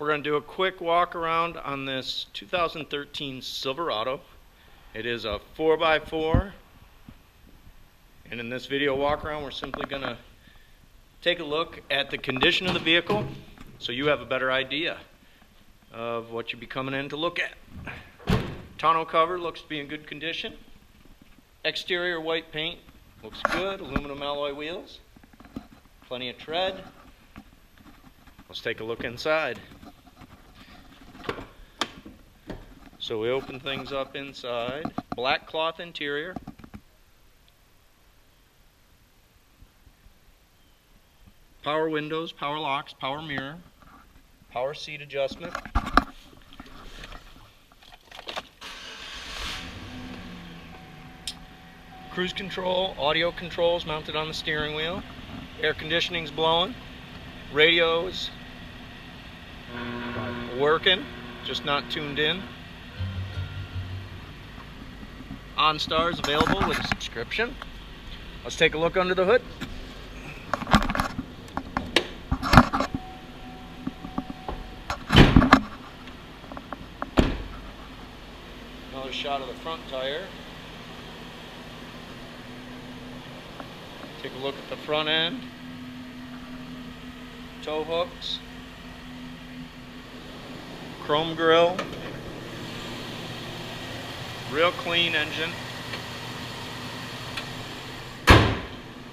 We're going to do a quick walk around on this 2013 Silverado. It is a 4x4 and in this video walk around we're simply going to take a look at the condition of the vehicle so you have a better idea of what you'll be coming in to look at. Tonneau cover looks to be in good condition. Exterior white paint looks good. Aluminum alloy wheels. Plenty of tread. Let's take a look inside. So we open things up inside. Black cloth interior. Power windows, power locks, power mirror, power seat adjustment. Cruise control, audio controls mounted on the steering wheel. Air conditioning's blowing. Radios working, just not tuned in. OnStar is available with a subscription. Let's take a look under the hood. Another shot of the front tire. Take a look at the front end. Tow hooks. Chrome grille. Real clean engine.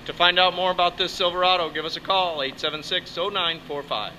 To find out more about this Silverado, give us a call, 876-0945.